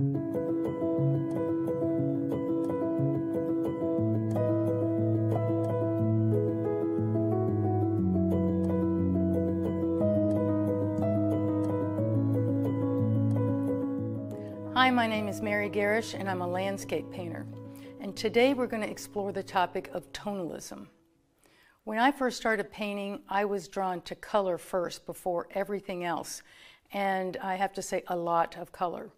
Hi, my name is Mary Garrish and I'm a landscape painter. And today we're going to explore the topic of tonalism. When I first started painting, I was drawn to color first before everything else. And I have to say, a lot of color.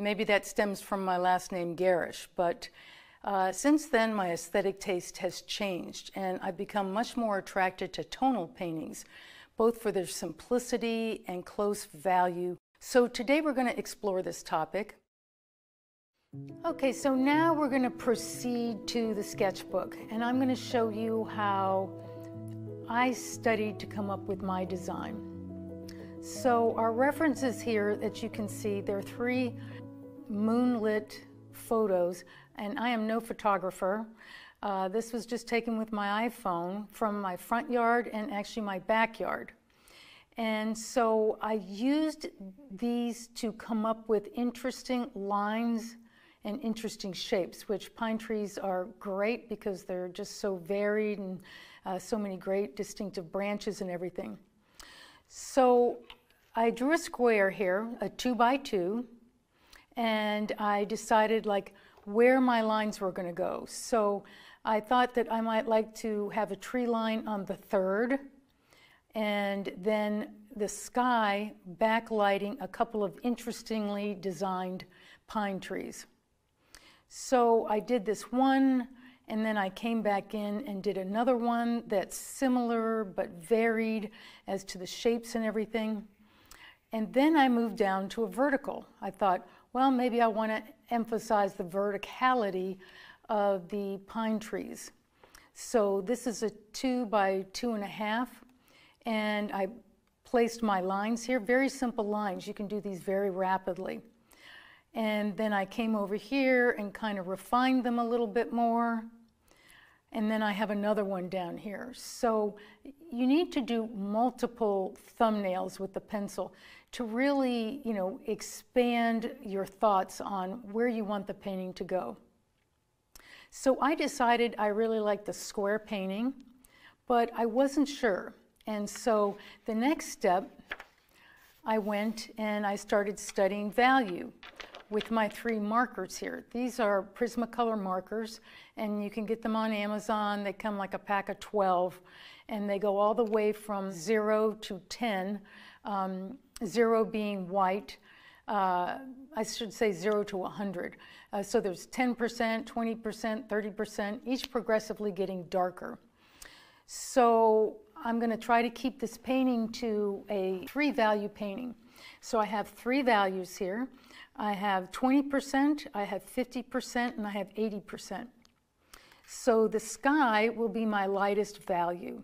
Maybe that stems from my last name, Garrish, but uh, since then my aesthetic taste has changed and I've become much more attracted to tonal paintings, both for their simplicity and close value. So today we're going to explore this topic. Okay, so now we're going to proceed to the sketchbook and I'm going to show you how I studied to come up with my design. So our references here that you can see, there are three moonlit photos, and I am no photographer. Uh, this was just taken with my iPhone from my front yard and actually my backyard. And so I used these to come up with interesting lines and interesting shapes, which pine trees are great because they're just so varied and uh, so many great distinctive branches and everything. So I drew a square here, a two by two, and I decided like where my lines were going to go. So I thought that I might like to have a tree line on the third and then the sky backlighting a couple of interestingly designed pine trees. So I did this one and then I came back in and did another one that's similar but varied as to the shapes and everything. And then I moved down to a vertical. I thought, well, maybe I want to emphasize the verticality of the pine trees. So this is a two by two and a half, and I placed my lines here, very simple lines. You can do these very rapidly. And then I came over here and kind of refined them a little bit more. And then I have another one down here. So you need to do multiple thumbnails with the pencil to really, you know, expand your thoughts on where you want the painting to go. So I decided I really liked the square painting, but I wasn't sure. And so the next step, I went and I started studying value with my three markers here. These are Prismacolor markers, and you can get them on Amazon. They come like a pack of 12, and they go all the way from 0 to 10. Um, zero being white, uh, I should say zero to 100. Uh, so there's 10%, 20%, 30%, each progressively getting darker. So I'm going to try to keep this painting to a three value painting. So I have three values here. I have 20%, I have 50%, and I have 80%. So the sky will be my lightest value.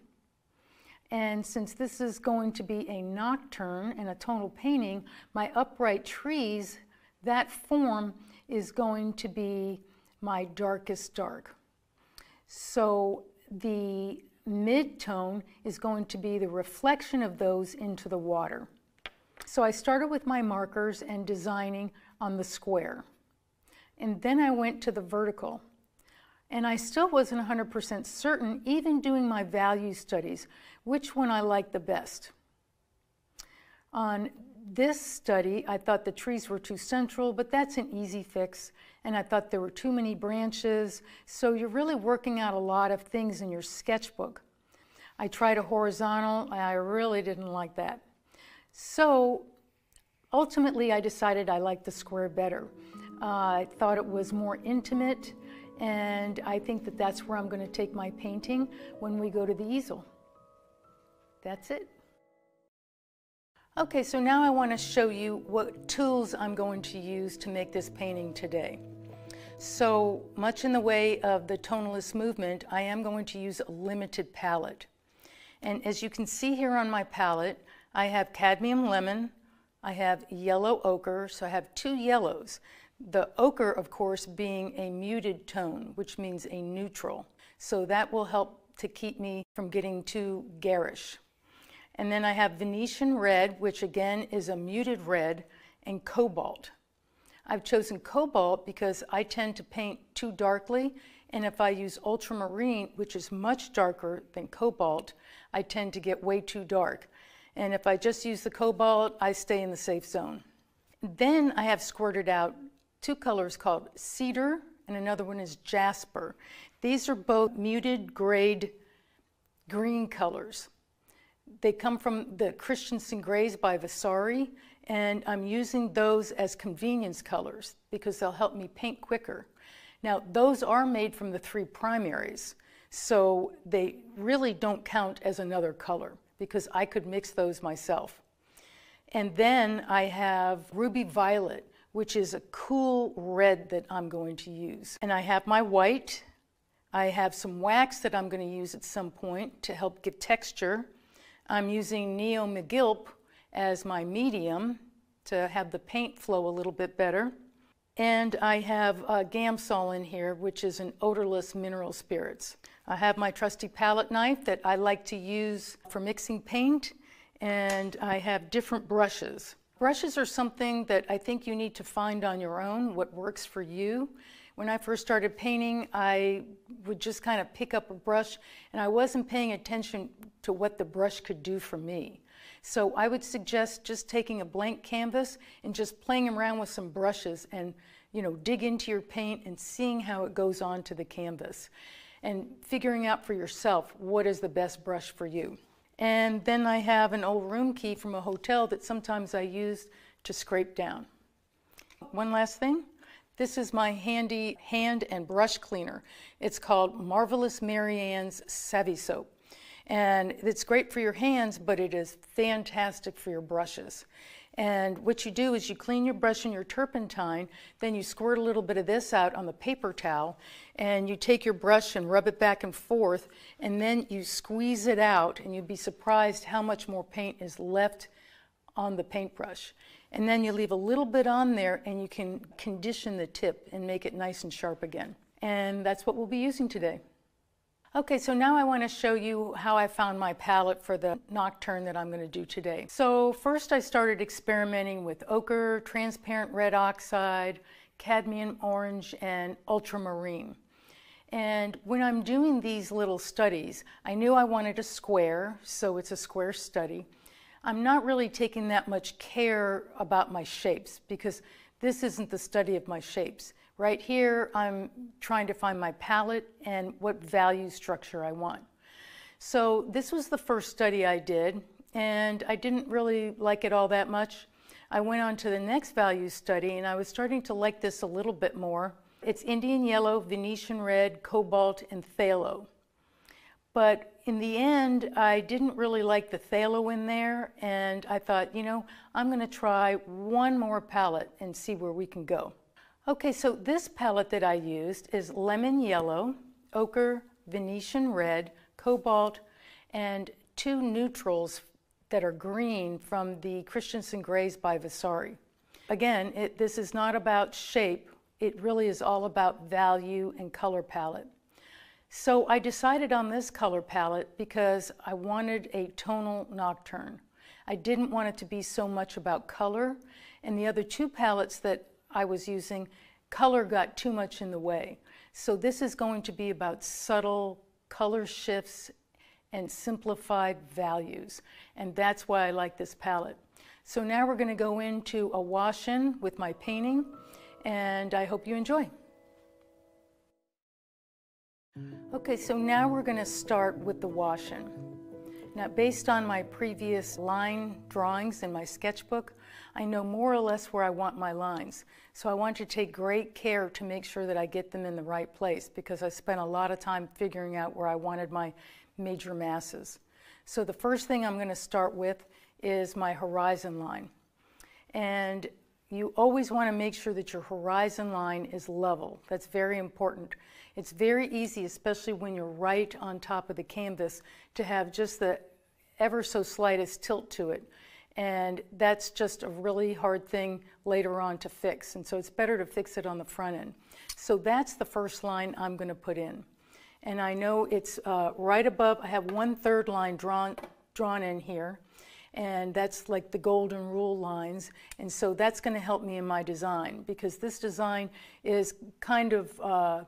And since this is going to be a nocturne and a tonal painting, my upright trees, that form is going to be my darkest dark. So the mid-tone is going to be the reflection of those into the water. So I started with my markers and designing on the square. And then I went to the vertical. And I still wasn't 100% certain, even doing my value studies, which one I liked the best. On this study, I thought the trees were too central, but that's an easy fix. And I thought there were too many branches. So you're really working out a lot of things in your sketchbook. I tried a horizontal, I really didn't like that. So ultimately, I decided I liked the square better. Uh, I thought it was more intimate. And I think that that's where I'm going to take my painting when we go to the easel. That's it. Okay, so now I want to show you what tools I'm going to use to make this painting today. So much in the way of the tonalist movement, I am going to use a limited palette. And as you can see here on my palette, I have cadmium lemon, I have yellow ochre, so I have two yellows. The ochre, of course, being a muted tone, which means a neutral. So that will help to keep me from getting too garish. And then I have Venetian red, which again is a muted red, and cobalt. I've chosen cobalt because I tend to paint too darkly, and if I use ultramarine, which is much darker than cobalt, I tend to get way too dark. And if I just use the cobalt, I stay in the safe zone. Then I have squirted out two colors called cedar and another one is jasper. These are both muted grade green colors. They come from the Christensen Grays by Vasari, and I'm using those as convenience colors because they'll help me paint quicker. Now, those are made from the three primaries, so they really don't count as another color because I could mix those myself. And then I have Ruby Violet, which is a cool red that I'm going to use. And I have my white. I have some wax that I'm going to use at some point to help give texture. I'm using Neo McGilp as my medium to have the paint flow a little bit better. And I have a Gamsol in here, which is an odorless mineral spirits. I have my trusty palette knife that I like to use for mixing paint, and I have different brushes. Brushes are something that I think you need to find on your own what works for you. When I first started painting, I would just kind of pick up a brush and I wasn't paying attention to what the brush could do for me. So I would suggest just taking a blank canvas and just playing around with some brushes and you know dig into your paint and seeing how it goes onto the canvas and figuring out for yourself what is the best brush for you. And then I have an old room key from a hotel that sometimes I use to scrape down. One last thing. This is my handy hand and brush cleaner. It's called Marvelous Marianne's Savvy Soap. And it's great for your hands, but it is fantastic for your brushes. And what you do is you clean your brush in your turpentine, then you squirt a little bit of this out on the paper towel, and you take your brush and rub it back and forth, and then you squeeze it out, and you'd be surprised how much more paint is left on the paintbrush. And then you leave a little bit on there, and you can condition the tip and make it nice and sharp again. And that's what we'll be using today. Okay, so now I want to show you how I found my palette for the nocturne that I'm going to do today. So first I started experimenting with ochre, transparent red oxide, cadmium orange, and ultramarine. And when I'm doing these little studies, I knew I wanted a square, so it's a square study. I'm not really taking that much care about my shapes because this isn't the study of my shapes. Right here, I'm trying to find my palette and what value structure I want. So this was the first study I did, and I didn't really like it all that much. I went on to the next value study, and I was starting to like this a little bit more. It's Indian yellow, Venetian red, cobalt, and phthalo. But in the end, I didn't really like the phthalo in there, and I thought, you know, I'm going to try one more palette and see where we can go. Okay, so this palette that I used is lemon yellow, ochre, Venetian red, cobalt, and two neutrals that are green from the Christensen Grays by Vasari. Again, it, this is not about shape, it really is all about value and color palette. So I decided on this color palette because I wanted a tonal nocturne. I didn't want it to be so much about color, and the other two palettes that I was using, color got too much in the way. So this is going to be about subtle color shifts and simplified values. And that's why I like this palette. So now we're going to go into a wash-in with my painting, and I hope you enjoy. Okay, so now we're going to start with the wash-in. Now, based on my previous line drawings in my sketchbook, I know more or less where I want my lines. So I want to take great care to make sure that I get them in the right place because I spent a lot of time figuring out where I wanted my major masses. So the first thing I'm going to start with is my horizon line. And you always want to make sure that your horizon line is level. That's very important. It's very easy, especially when you're right on top of the canvas, to have just the ever so slightest tilt to it. And that's just a really hard thing later on to fix. And so it's better to fix it on the front end. So that's the first line I'm going to put in. And I know it's uh, right above, I have one third line drawn, drawn in here. And that's like the golden rule lines. And so that's going to help me in my design because this design is kind of uh,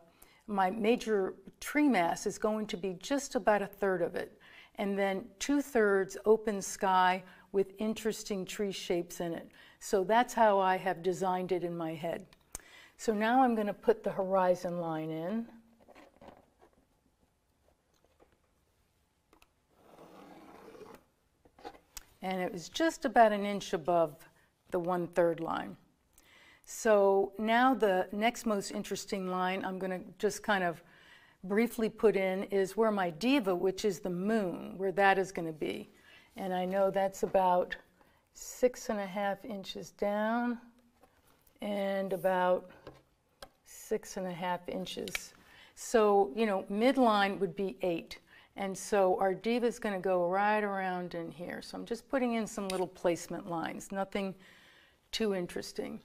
my major tree mass is going to be just about a third of it. And then two thirds open sky with interesting tree shapes in it. So that's how I have designed it in my head. So now I'm going to put the horizon line in. And it was just about an inch above the one-third line. So now the next most interesting line I'm going to just kind of briefly put in is where my diva, which is the moon, where that is going to be. And I know that's about six and a half inches down and about six and a half inches. So, you know, midline would be eight. And so our diva is going to go right around in here. So I'm just putting in some little placement lines, nothing too interesting.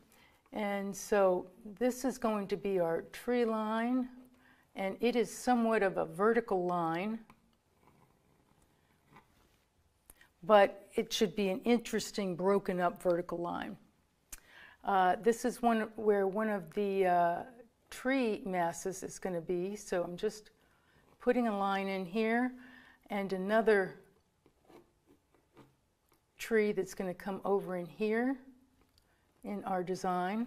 And so this is going to be our tree line, and it is somewhat of a vertical line, but it should be an interesting broken up vertical line. Uh, this is one where one of the uh, tree masses is going to be, so I'm just putting a line in here and another tree that's going to come over in here in our design.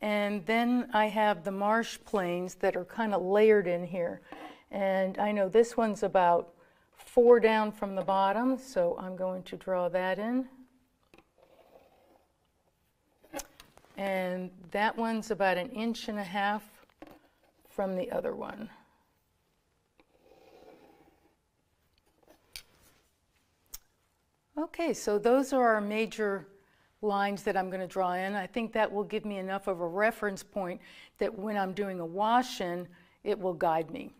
And then I have the marsh planes that are kind of layered in here. And I know this one's about four down from the bottom, so I'm going to draw that in. And that one's about an inch and a half from the other one. Okay, so those are our major lines that I'm going to draw in. I think that will give me enough of a reference point that when I'm doing a wash-in, it will guide me.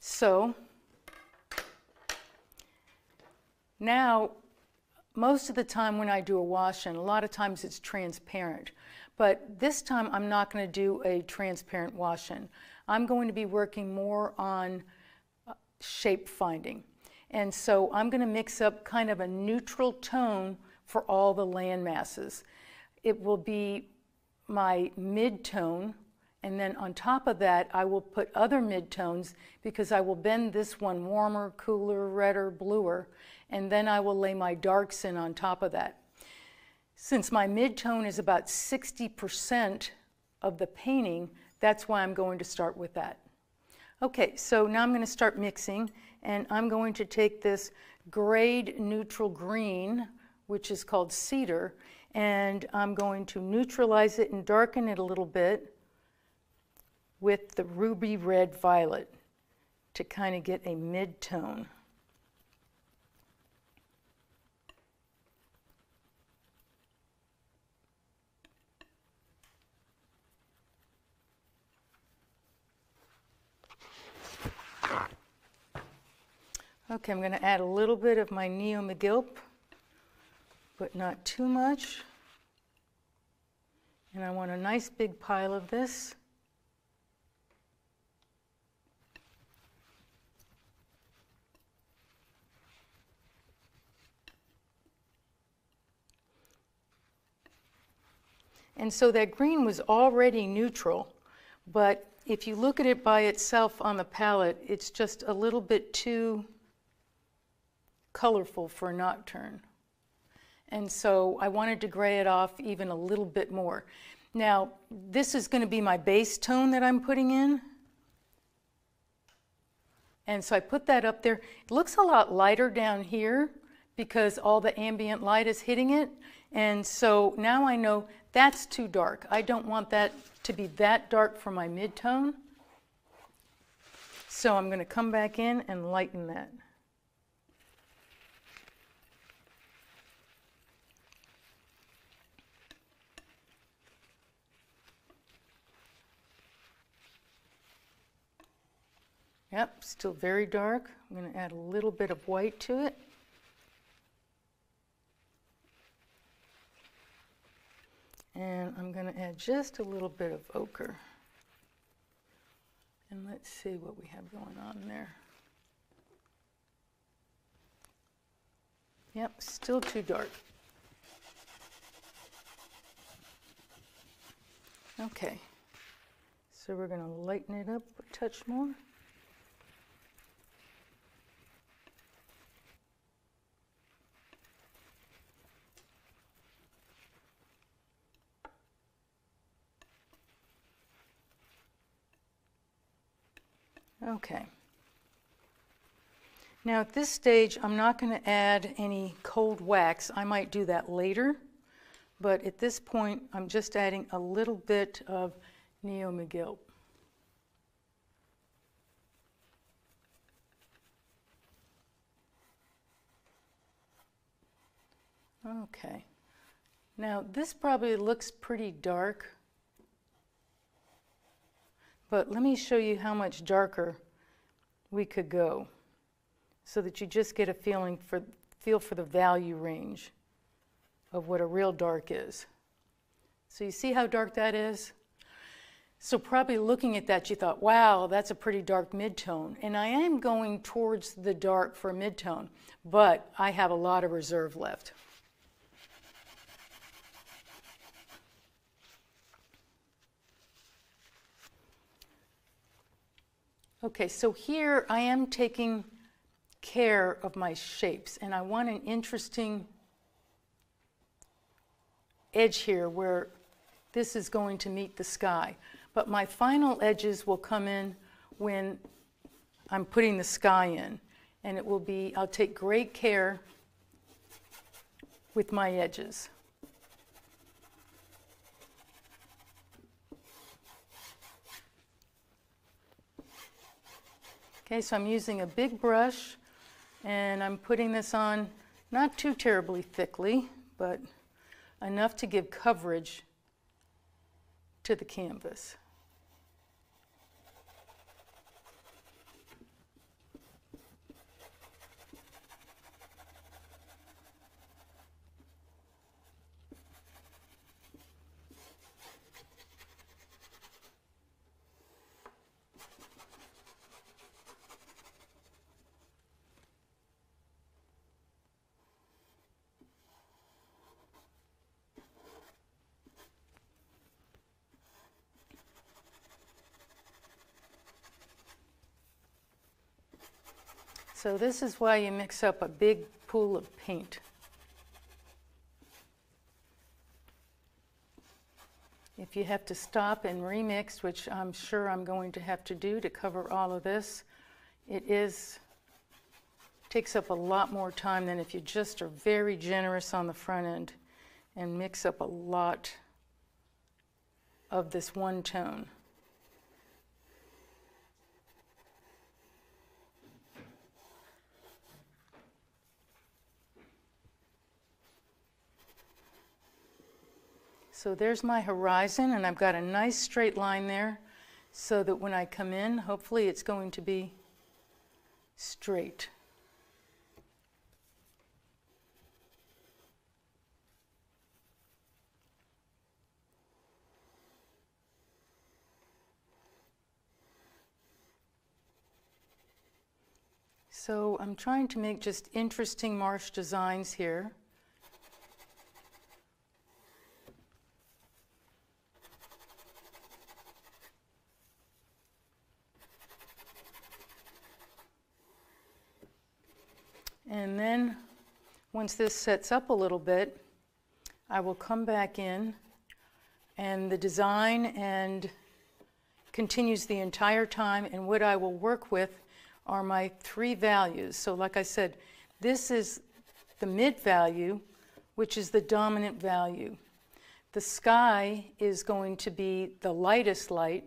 So now, most of the time when I do a wash-in, a lot of times it's transparent. But this time I'm not going to do a transparent wash-in. I'm going to be working more on uh, shape finding. And so I'm going to mix up kind of a neutral tone for all the land masses. It will be my mid-tone, and then on top of that, I will put other mid-tones because I will bend this one warmer, cooler, redder, bluer, and then I will lay my darks in on top of that. Since my mid-tone is about 60% of the painting, that's why I'm going to start with that. Okay, so now I'm going to start mixing and I'm going to take this grade neutral green, which is called cedar, and I'm going to neutralize it and darken it a little bit with the ruby red violet to kind of get a mid-tone. Okay, I'm going to add a little bit of my Neo McGilp, but not too much. And I want a nice big pile of this. And so that green was already neutral, but if you look at it by itself on the palette, it's just a little bit too colorful for a nocturne. And so I wanted to gray it off even a little bit more. Now, this is going to be my base tone that I'm putting in. And so I put that up there. It looks a lot lighter down here because all the ambient light is hitting it. And so now I know that's too dark. I don't want that to be that dark for my mid-tone. So I'm going to come back in and lighten that. Yep, still very dark. I'm going to add a little bit of white to it. And I'm going to add just a little bit of ochre. And let's see what we have going on there. Yep, still too dark. Okay, so we're going to lighten it up a touch more. Okay. Now at this stage, I'm not going to add any cold wax. I might do that later, but at this point, I'm just adding a little bit of Neo McGilp. Okay. Now this probably looks pretty dark, but let me show you how much darker we could go so that you just get a feeling for feel for the value range of what a real dark is. So you see how dark that is? So probably looking at that you thought, wow, that's a pretty dark midtone. And I am going towards the dark for midtone, but I have a lot of reserve left. Okay, so here I am taking care of my shapes and I want an interesting edge here where this is going to meet the sky. But my final edges will come in when I'm putting the sky in. And it will be, I'll take great care with my edges. Okay, so I'm using a big brush and I'm putting this on not too terribly thickly, but enough to give coverage to the canvas. So this is why you mix up a big pool of paint. If you have to stop and remix, which I'm sure I'm going to have to do to cover all of this, it is takes up a lot more time than if you just are very generous on the front end and mix up a lot of this one tone. So there's my horizon, and I've got a nice straight line there so that when I come in, hopefully it's going to be straight. So I'm trying to make just interesting marsh designs here. And then once this sets up a little bit, I will come back in and the design and continues the entire time and what I will work with are my three values. So like I said, this is the mid value, which is the dominant value. The sky is going to be the lightest light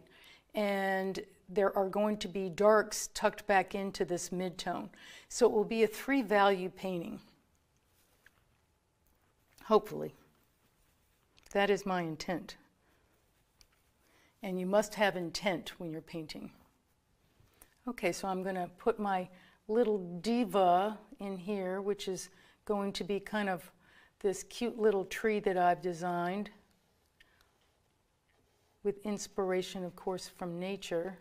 and there are going to be darks tucked back into this midtone. So it will be a three value painting. Hopefully. That is my intent. And you must have intent when you're painting. Okay, so I'm going to put my little diva in here, which is going to be kind of this cute little tree that I've designed with inspiration, of course, from nature.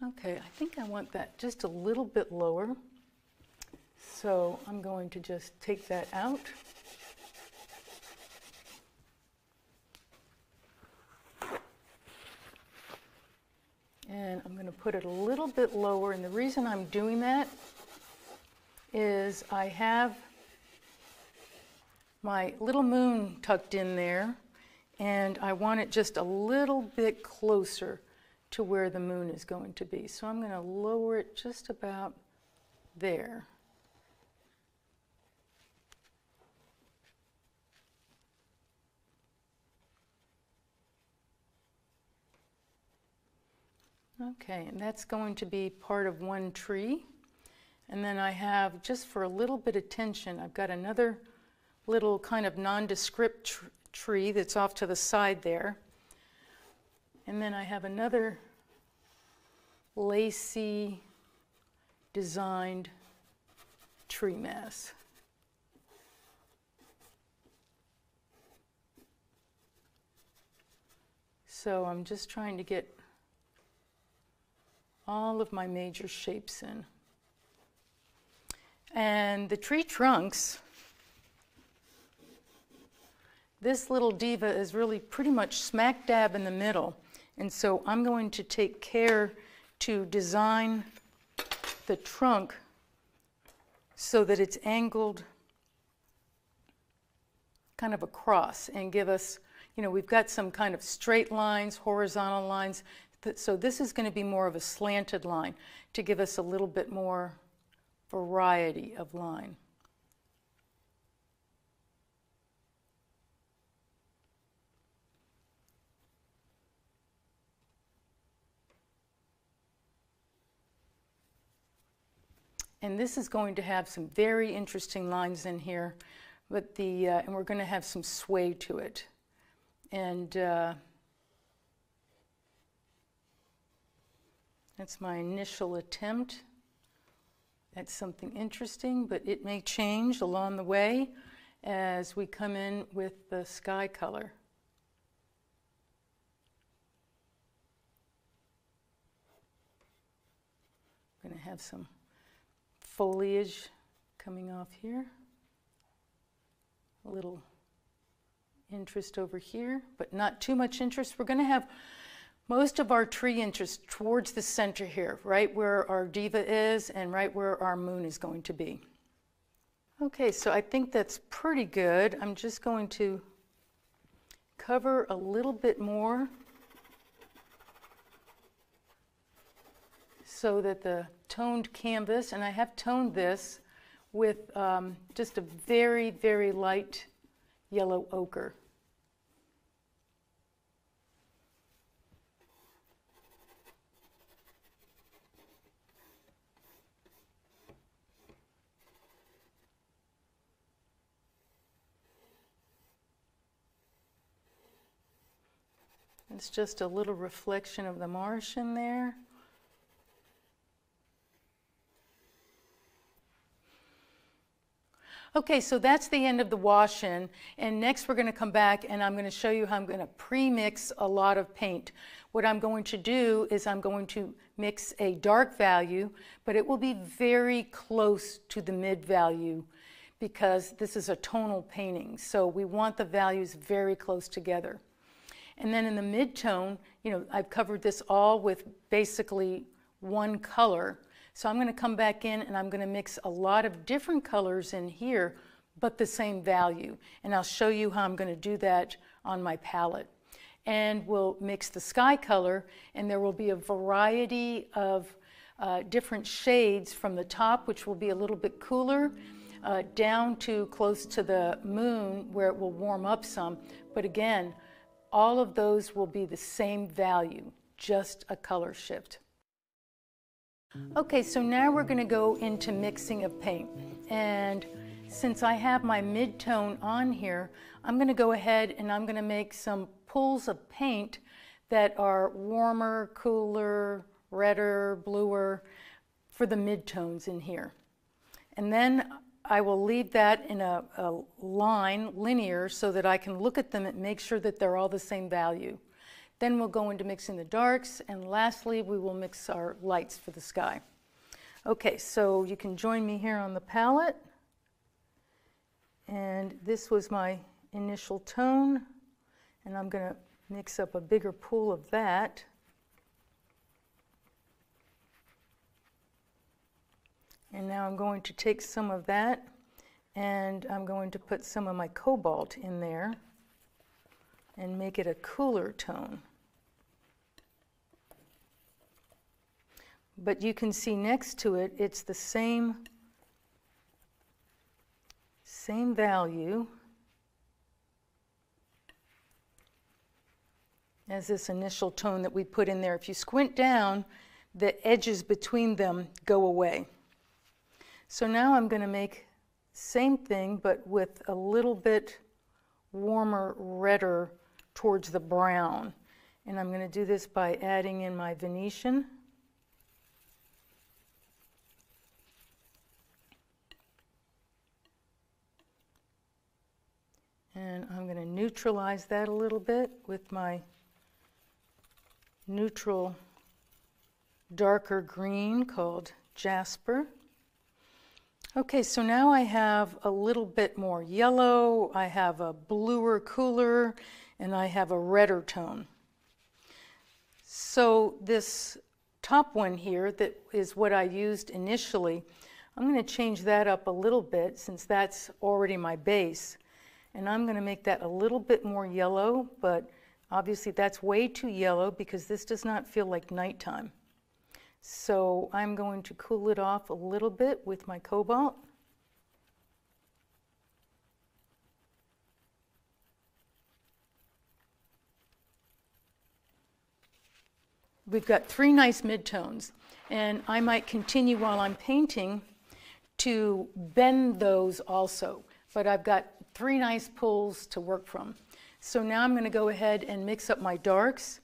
Okay, I think I want that just a little bit lower. So I'm going to just take that out. And I'm going to put it a little bit lower. And the reason I'm doing that is I have my little moon tucked in there and I want it just a little bit closer to where the moon is going to be. So I'm going to lower it just about there. Okay, and that's going to be part of one tree. And then I have, just for a little bit of tension, I've got another little kind of nondescript tr tree that's off to the side there. And then I have another lacy designed tree mass. So I'm just trying to get all of my major shapes in. And the tree trunks, this little diva is really pretty much smack dab in the middle. And so I'm going to take care to design the trunk so that it's angled kind of across and give us, you know, we've got some kind of straight lines, horizontal lines. So this is going to be more of a slanted line to give us a little bit more variety of line. And this is going to have some very interesting lines in here, but the, uh, and we're going to have some sway to it. And uh, that's my initial attempt at something interesting, but it may change along the way as we come in with the sky color. Going to have some foliage coming off here. A little interest over here, but not too much interest. We're going to have most of our tree interest towards the center here, right where our diva is and right where our moon is going to be. Okay, so I think that's pretty good. I'm just going to cover a little bit more so that the toned canvas, and I have toned this with um, just a very, very light yellow ochre. It's just a little reflection of the marsh in there. Okay, so that's the end of the wash-in, and next we're going to come back and I'm going to show you how I'm going to pre-mix a lot of paint. What I'm going to do is I'm going to mix a dark value, but it will be very close to the mid value because this is a tonal painting, so we want the values very close together. And then in the mid-tone, you know, I've covered this all with basically one color, so I'm going to come back in and I'm going to mix a lot of different colors in here, but the same value. And I'll show you how I'm going to do that on my palette. And we'll mix the sky color and there will be a variety of uh, different shades from the top, which will be a little bit cooler, uh, down to close to the moon where it will warm up some. But again, all of those will be the same value, just a color shift. Okay, so now we're going to go into mixing of paint. And since I have my mid-tone on here, I'm going to go ahead and I'm going to make some pools of paint that are warmer, cooler, redder, bluer for the mid-tones in here. And then I will leave that in a, a, line, linear, so that I can look at them and make sure that they're all the same value. Then we'll go into mixing the darks, and lastly, we will mix our lights for the sky. Okay, so you can join me here on the palette. And this was my initial tone, and I'm going to mix up a bigger pool of that. And now I'm going to take some of that and I'm going to put some of my cobalt in there and make it a cooler tone. But you can see next to it, it's the same, same value as this initial tone that we put in there. If you squint down, the edges between them go away. So now I'm going to make same thing, but with a little bit warmer, redder towards the brown. And I'm going to do this by adding in my Venetian. And I'm going to neutralize that a little bit with my neutral darker green called Jasper. Okay, so now I have a little bit more yellow, I have a bluer, cooler, and I have a redder tone. So this top one here that is what I used initially, I'm going to change that up a little bit since that's already my base. And I'm going to make that a little bit more yellow, but obviously that's way too yellow because this does not feel like nighttime. So I'm going to cool it off a little bit with my cobalt. We've got three nice midtones, and I might continue while I'm painting to bend those also, but I've got three nice pools to work from. So now I'm going to go ahead and mix up my darks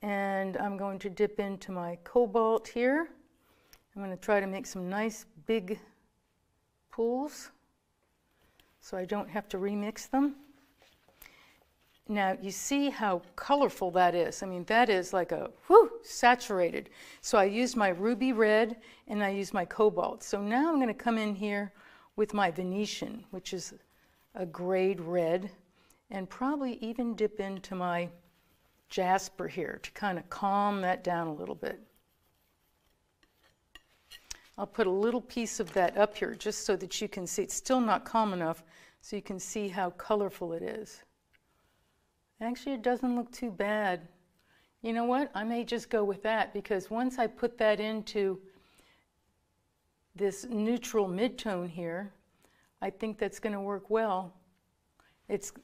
and I'm going to dip into my cobalt here. I'm going to try to make some nice big pools so I don't have to remix them. Now you see how colorful that is. I mean, that is like a whoo, saturated. So I used my ruby red and I used my cobalt. So now I'm going to come in here with my Venetian, which is a grade red, and probably even dip into my jasper here to kind of calm that down a little bit. I'll put a little piece of that up here just so that you can see. It's still not calm enough so you can see how colorful it is. Actually, it doesn't look too bad. You know what? I may just go with that because once I put that into this neutral midtone here, I think that's going to work well. It's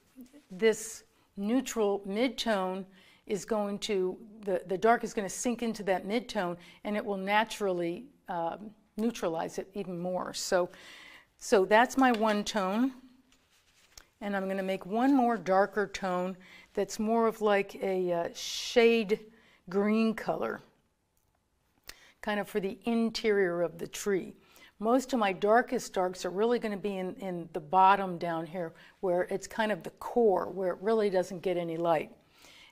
this neutral midtone is going to, the, the dark is going to sink into that midtone and it will naturally um, neutralize it even more. So, so that's my one tone. And I'm going to make one more darker tone that's more of like a uh, shade green color, kind of for the interior of the tree. Most of my darkest darks are really going to be in, in the bottom down here where it's kind of the core, where it really doesn't get any light.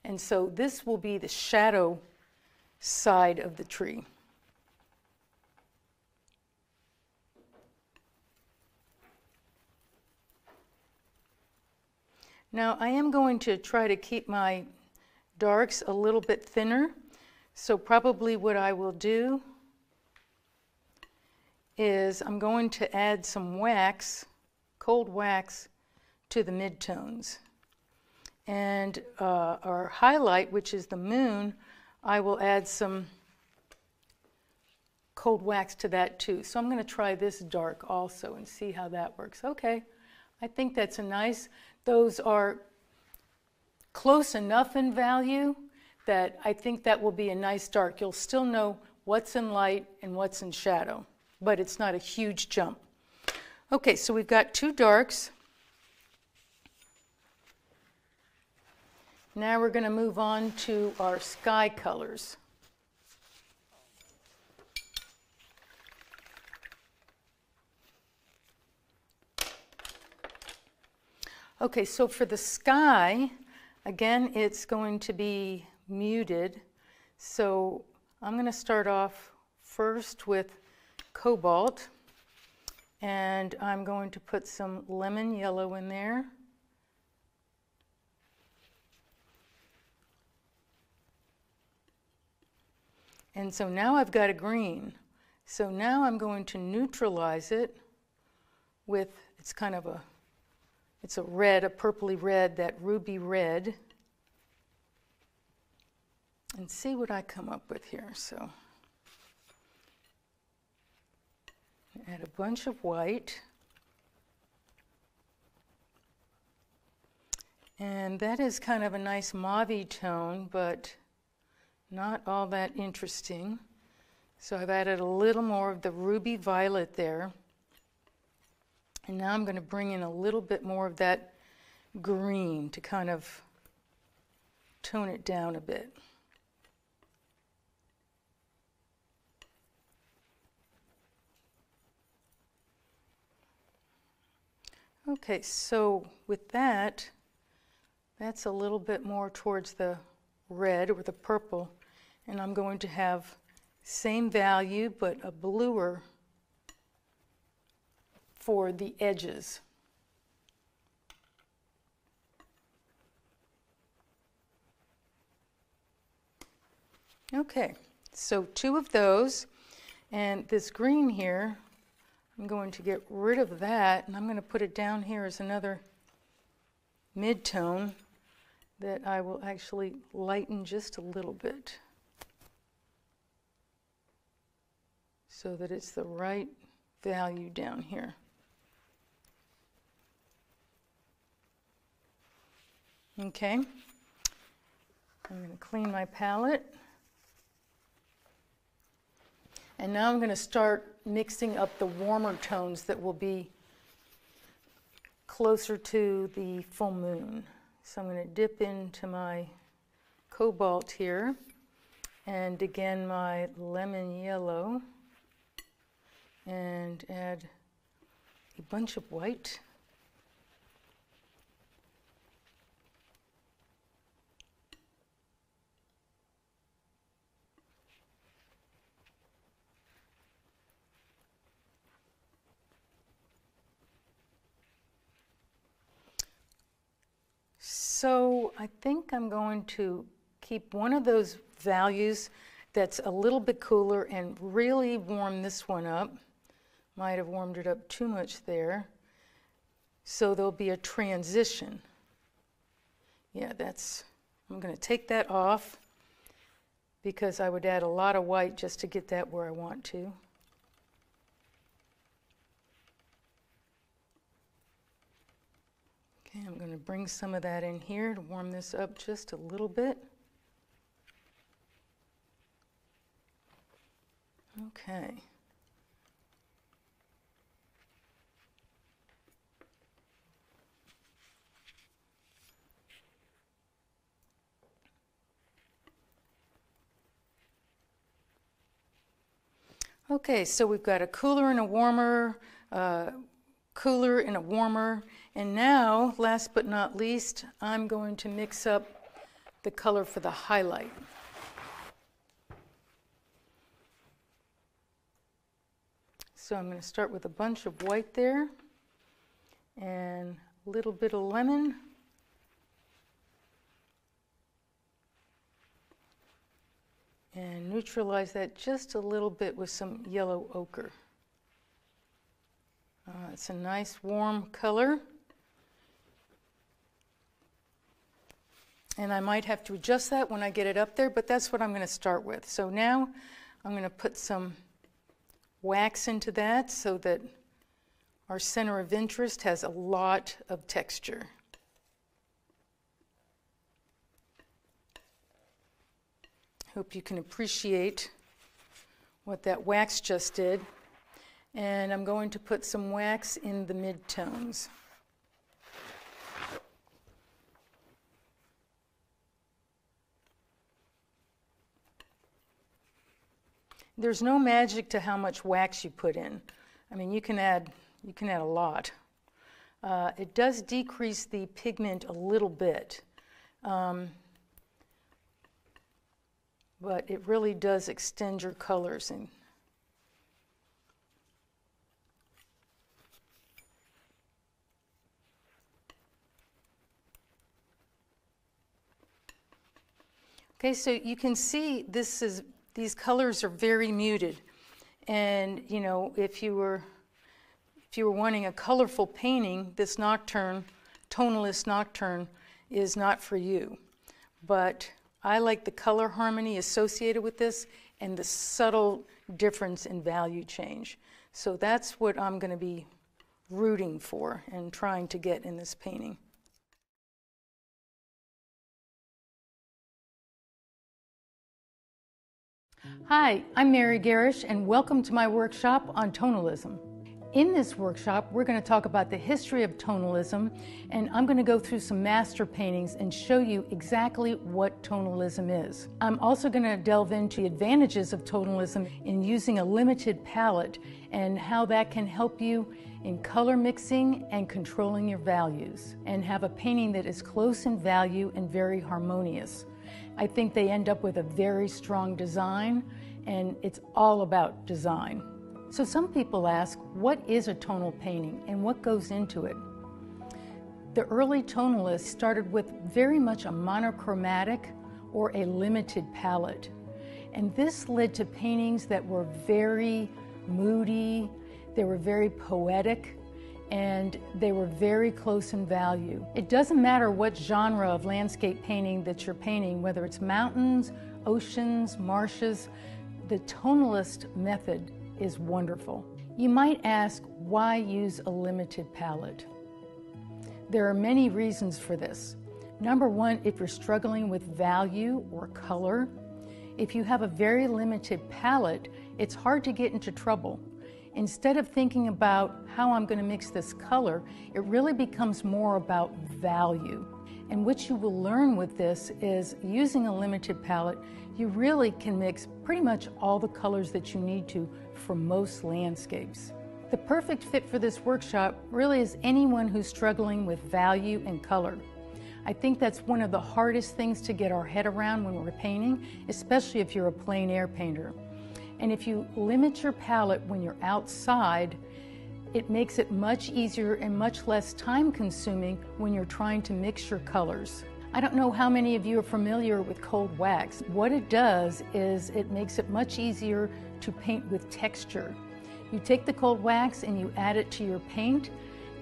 And so this will be the shadow side of the tree. Now I am going to try to keep my darks a little bit thinner. So probably what I will do is I'm going to add some wax, cold wax, to the midtones. And uh, our highlight, which is the moon, I will add some cold wax to that too. So I'm going to try this dark also and see how that works. Okay, I think that's a nice, those are close enough in value that I think that will be a nice dark. You'll still know what's in light and what's in shadow, but it's not a huge jump. Okay, so we've got two darks. Now we're going to move on to our sky colors. Okay, so for the sky, again, it's going to be muted. So I'm going to start off first with cobalt, and I'm going to put some lemon yellow in there. And so now I've got a green. So now I'm going to neutralize it with, it's kind of a, it's a red, a purpley red, that ruby red. And see what I come up with here. So add a bunch of white. And that is kind of a nice mauve tone, but not all that interesting. So I've added a little more of the ruby violet there. And now I'm going to bring in a little bit more of that green to kind of tone it down a bit. Okay, so with that, that's a little bit more towards the red or the purple. And I'm going to have same value, but a bluer for the edges. Okay, so two of those. And this green here, I'm going to get rid of that, and I'm going to put it down here as another mid-tone that I will actually lighten just a little bit so that it's the right value down here. Okay, I'm going to clean my palette. And now I'm going to start mixing up the warmer tones that will be closer to the full moon. So I'm going to dip into my cobalt here and again my lemon yellow and add a bunch of white. So I think I'm going to keep one of those values that's a little bit cooler and really warm this one up. Might have warmed it up too much there. So there'll be a transition. Yeah, that's, I'm going to take that off because I would add a lot of white just to get that where I want to. Okay, I'm going to bring some of that in here to warm this up just a little bit. Okay. Okay, so we've got a cooler and a warmer, uh, cooler and a warmer, and now, last but not least, I'm going to mix up the color for the highlight. So I'm going to start with a bunch of white there and a little bit of lemon. And neutralize that just a little bit with some yellow ochre. Uh, it's a nice warm color. And I might have to adjust that when I get it up there, but that's what I'm going to start with. So now I'm going to put some wax into that so that our center of interest has a lot of texture. Hope you can appreciate what that wax just did. And I'm going to put some wax in the midtones. There's no magic to how much wax you put in. I mean, you can add, you can add a lot. Uh, it does decrease the pigment a little bit, um, but it really does extend your colors. And Okay, so you can see this is these colors are very muted. And, you know, if you were if you were wanting a colorful painting, this nocturne, tonalist nocturne, is not for you. But I like the color harmony associated with this and the subtle difference in value change. So that's what I'm going to be rooting for and trying to get in this painting. Hi, I'm Mary Garrish and welcome to my workshop on tonalism. In this workshop, we're going to talk about the history of tonalism, and I'm going to go through some master paintings and show you exactly what tonalism is. I'm also going to delve into the advantages of tonalism in using a limited palette and how that can help you in color mixing and controlling your values, and have a painting that is close in value and very harmonious. I think they end up with a very strong design, and it's all about design. So some people ask, what is a tonal painting and what goes into it? The early tonalists started with very much a monochromatic or a limited palette. And this led to paintings that were very moody, they were very poetic, and they were very close in value. It doesn't matter what genre of landscape painting that you're painting, whether it's mountains, oceans, marshes, the tonalist method is wonderful. You might ask, why use a limited palette? There are many reasons for this. Number one, if you're struggling with value or color, if you have a very limited palette, it's hard to get into trouble. Instead of thinking about how I'm going to mix this color, it really becomes more about value. And what you will learn with this is using a limited palette, you really can mix pretty much all the colors that you need to for most landscapes. The perfect fit for this workshop really is anyone who's struggling with value and color. I think that's one of the hardest things to get our head around when we're painting, especially if you're a plein air painter. And if you limit your palette when you're outside, it makes it much easier and much less time consuming when you're trying to mix your colors. I don't know how many of you are familiar with cold wax. What it does is it makes it much easier to paint with texture. You take the cold wax and you add it to your paint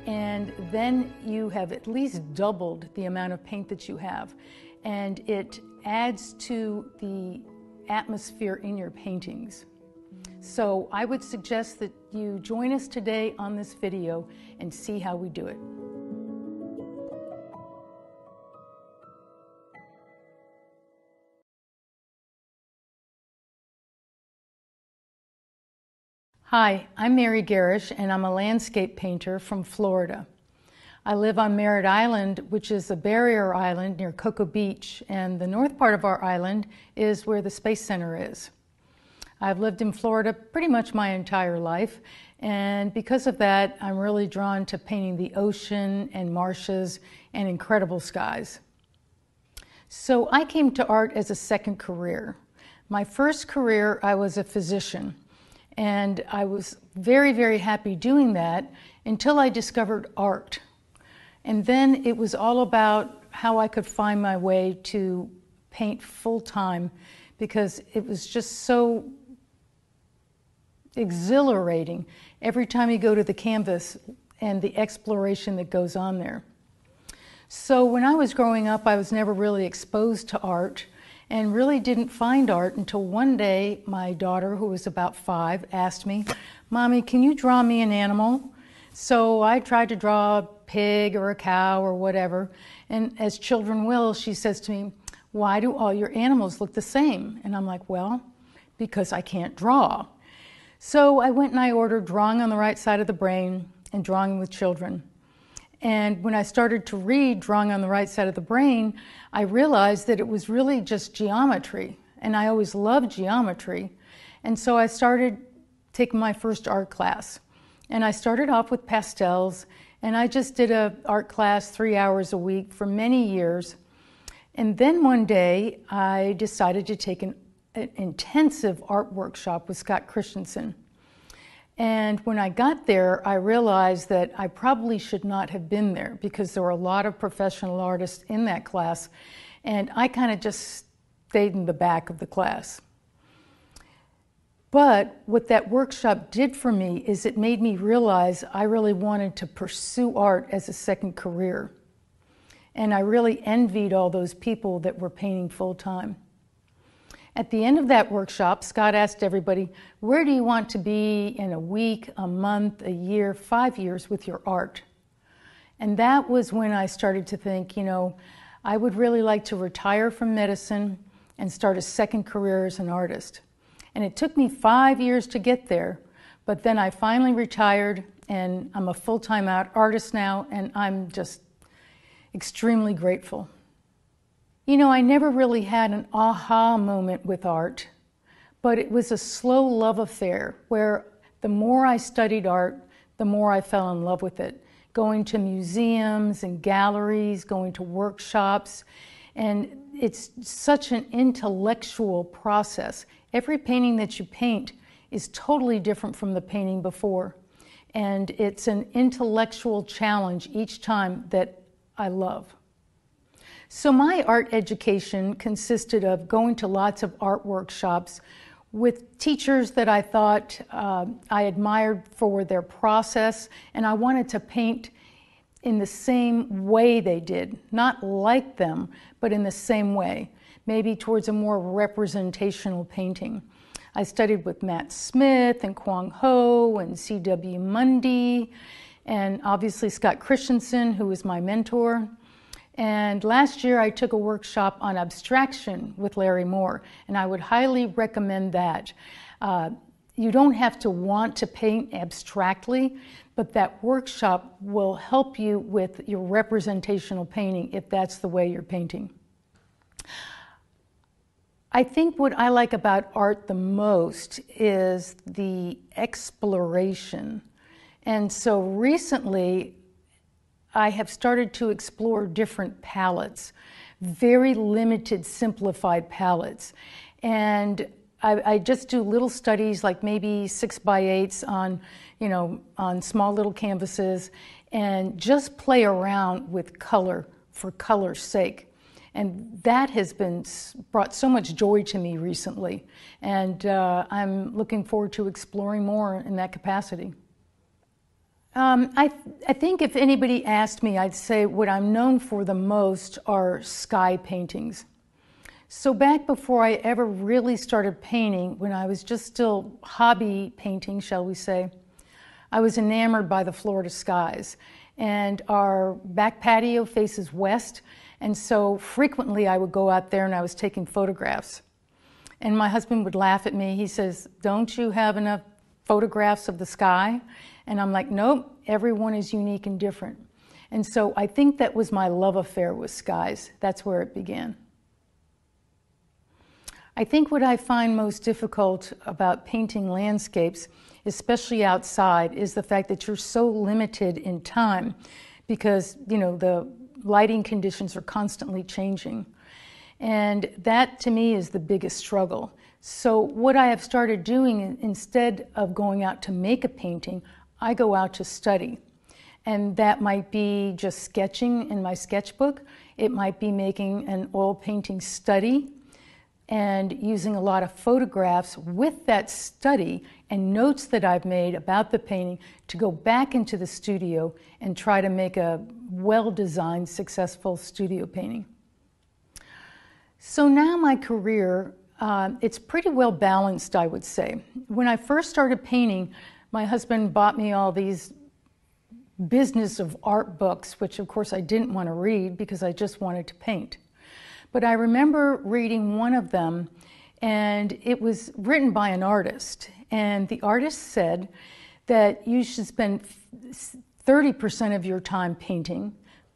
and then you have at least doubled the amount of paint that you have. And it adds to the atmosphere in your paintings. So I would suggest that you join us today on this video and see how we do it. Hi, I'm Mary Garrish, and I'm a landscape painter from Florida. I live on Merritt Island, which is a barrier island near Cocoa Beach, and the north part of our island is where the Space Center is. I've lived in Florida pretty much my entire life, and because of that, I'm really drawn to painting the ocean and marshes and incredible skies. So I came to art as a second career. My first career, I was a physician. And I was very, very happy doing that until I discovered art. And then it was all about how I could find my way to paint full time because it was just so exhilarating every time you go to the canvas and the exploration that goes on there. So when I was growing up, I was never really exposed to art and really didn't find art until one day my daughter, who was about five, asked me, Mommy, can you draw me an animal? So I tried to draw a pig or a cow or whatever. And as children will, she says to me, Why do all your animals look the same? And I'm like, Well, because I can't draw. So I went and I ordered Drawing on the Right Side of the Brain and Drawing with Children. And when I started to read Drawing on the Right Side of the Brain, I realized that it was really just geometry. And I always loved geometry. And so I started taking my first art class. And I started off with pastels, and I just did a art class three hours a week for many years. And then one day, I decided to take an, an intensive art workshop with Scott Christensen. And when I got there, I realized that I probably should not have been there because there were a lot of professional artists in that class, and I kind of just stayed in the back of the class. But what that workshop did for me is it made me realize I really wanted to pursue art as a second career. And I really envied all those people that were painting full time. At the end of that workshop, Scott asked everybody, Where do you want to be in a week, a month, a year, five years with your art? And that was when I started to think, you know, I would really like to retire from medicine and start a second career as an artist. And it took me five years to get there, but then I finally retired and I'm a full time artist now, and I'm just extremely grateful. You know, I never really had an aha moment with art, but it was a slow love affair where the more I studied art, the more I fell in love with it. Going to museums and galleries, going to workshops, and it's such an intellectual process. Every painting that you paint is totally different from the painting before. And it's an intellectual challenge each time that I love. So, my art education consisted of going to lots of art workshops with teachers that I thought uh, I admired for their process, and I wanted to paint in the same way they did, not like them, but in the same way, maybe towards a more representational painting. I studied with Matt Smith and Kwang Ho and C.W. Mundy, and obviously Scott Christensen, who was my mentor. And last year I took a workshop on abstraction with Larry Moore, and I would highly recommend that. Uh, you don't have to want to paint abstractly, but that workshop will help you with your representational painting if that's the way you're painting. I think what I like about art the most is the exploration. And so recently, I have started to explore different palettes, very limited, simplified palettes. And I, I, just do little studies, like maybe six by eights on, you know, on small little canvases, and just play around with color for color's sake. And that has been brought so much joy to me recently. And uh, I'm looking forward to exploring more in that capacity. Um, I, I think if anybody asked me, I'd say what I'm known for the most are sky paintings. So, back before I ever really started painting, when I was just still hobby painting, shall we say, I was enamored by the Florida skies. And our back patio faces west, and so frequently I would go out there and I was taking photographs. And my husband would laugh at me. He says, Don't you have enough photographs of the sky? And I'm like, nope, everyone is unique and different. And so I think that was my love affair with skies. That's where it began. I think what I find most difficult about painting landscapes, especially outside, is the fact that you're so limited in time because, you know, the lighting conditions are constantly changing. And that to me is the biggest struggle. So, what I have started doing instead of going out to make a painting, I go out to study. And that might be just sketching in my sketchbook. It might be making an oil painting study and using a lot of photographs with that study and notes that I've made about the painting to go back into the studio and try to make a well designed, successful studio painting. So now my career, uh, it's pretty well balanced, I would say. When I first started painting, my husband bought me all these business of art books, which of course I didn't want to read because I just wanted to paint. But I remember reading one of them, and it was written by an artist. And the artist said that you should spend 30% of your time painting,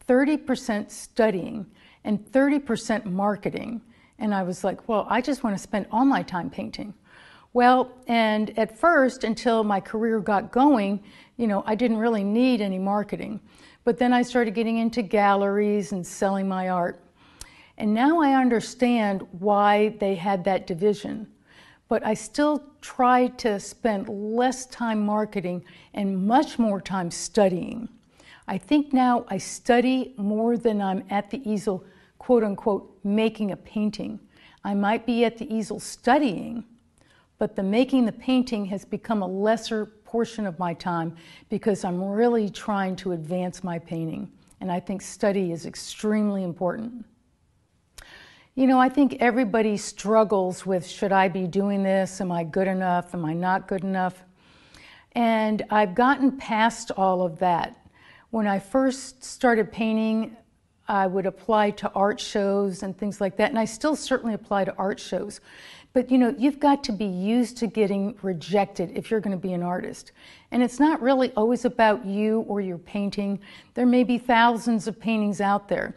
30% studying, and 30% marketing. And I was like, well, I just want to spend all my time painting. Well, and at first, until my career got going, you know, I didn't really need any marketing. But then I started getting into galleries and selling my art. And now I understand why they had that division. But I still try to spend less time marketing and much more time studying. I think now I study more than I'm at the easel, quote unquote, making a painting. I might be at the easel studying, but the making the painting has become a lesser portion of my time because I'm really trying to advance my painting. And I think study is extremely important. You know, I think everybody struggles with should I be doing this? Am I good enough? Am I not good enough? And I've gotten past all of that. When I first started painting, I would apply to art shows and things like that, and I still certainly apply to art shows. But you know, you've got to be used to getting rejected if you're going to be an artist. And it's not really always about you or your painting. There may be thousands of paintings out there.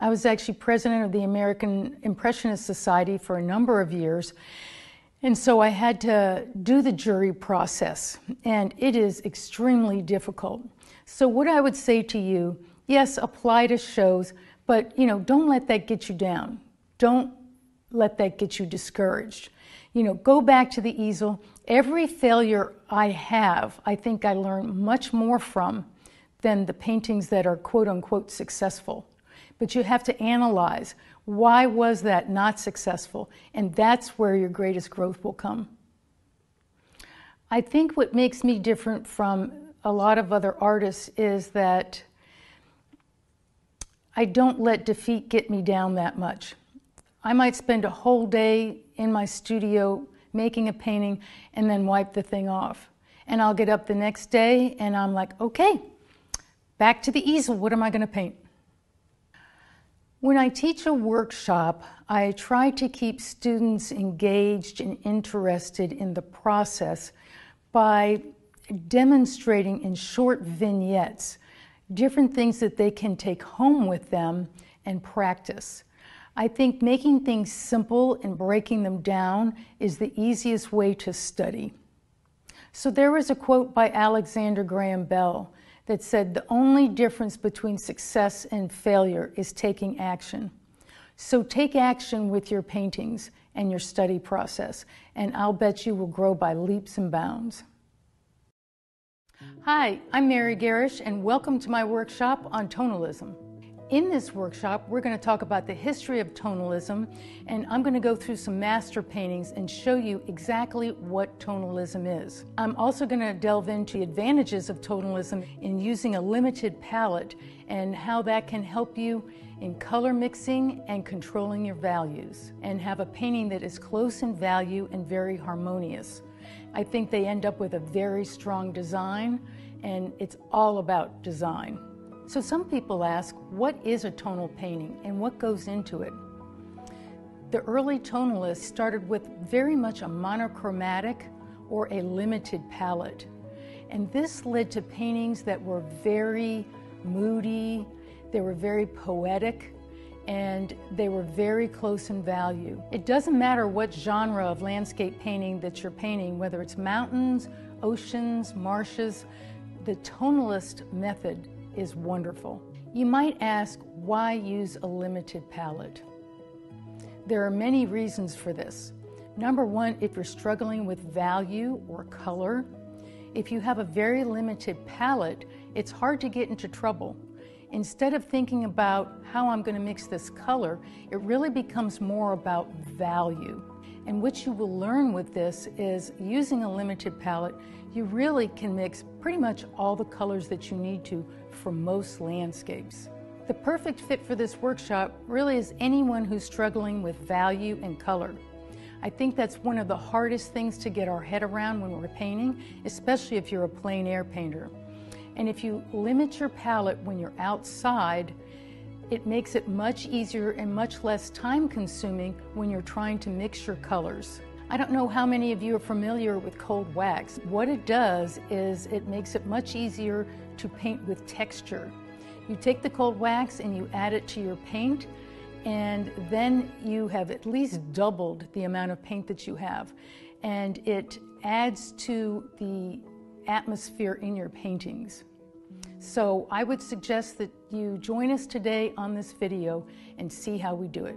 I was actually president of the American Impressionist Society for a number of years. And so I had to do the jury process, and it is extremely difficult. So, what I would say to you yes, apply to shows, but you know, don't let that get you down. Don't let that get you discouraged. You know, go back to the easel. Every failure I have, I think I learn much more from than the paintings that are quote unquote successful but you have to analyze why was that not successful and that's where your greatest growth will come i think what makes me different from a lot of other artists is that i don't let defeat get me down that much i might spend a whole day in my studio making a painting and then wipe the thing off. And i'll get up the next day and i'm like okay back to the easel. What am i going to paint? When I teach a workshop, I try to keep students engaged and interested in the process by demonstrating in short vignettes different things that they can take home with them and practice. I think making things simple and breaking them down is the easiest way to study. So there was a quote by Alexander Graham Bell that said the only difference between success and failure is taking action. So take action with your paintings and your study process, and I'll bet you will grow by leaps and bounds. Hi, I'm Mary Garrish, and welcome to my workshop on tonalism. In this workshop, we're going to talk about the history of tonalism, and I'm going to go through some master paintings and show you exactly what tonalism is. I'm also going to delve into the advantages of tonalism in using a limited palette and how that can help you in color mixing and controlling your values, and have a painting that is close in value and very harmonious. I think they end up with a very strong design, and it's all about design. So some people ask, what is a tonal painting and what goes into it? The early tonalists started with very much a monochromatic or a limited palette. And this led to paintings that were very moody, they were very poetic, and they were very close in value. It doesn't matter what genre of landscape painting that you're painting, whether it's mountains, oceans, marshes, the tonalist method is wonderful. You might ask, why use a limited palette? There are many reasons for this. Number one, if you're struggling with value or color, if you have a very limited palette, it's hard to get into trouble. Instead of thinking about how I'm going to mix this color, it really becomes more about value. And what you will learn with this is using a limited palette, you really can mix pretty much all the colors that you need to for most landscapes. The perfect fit for this workshop really is anyone who's struggling with value and color. I think that's one of the hardest things to get our head around when we're painting, especially if you're a plein air painter. And if you limit your palette when you're outside, it makes it much easier and much less time consuming when you're trying to mix your colors. I don't know how many of you are familiar with cold wax. What it does is it makes it much easier to paint with texture. You take the cold wax and you add it to your paint and then you have at least doubled the amount of paint that you have. And it adds to the atmosphere in your paintings. So I would suggest that you join us today on this video and see how we do it.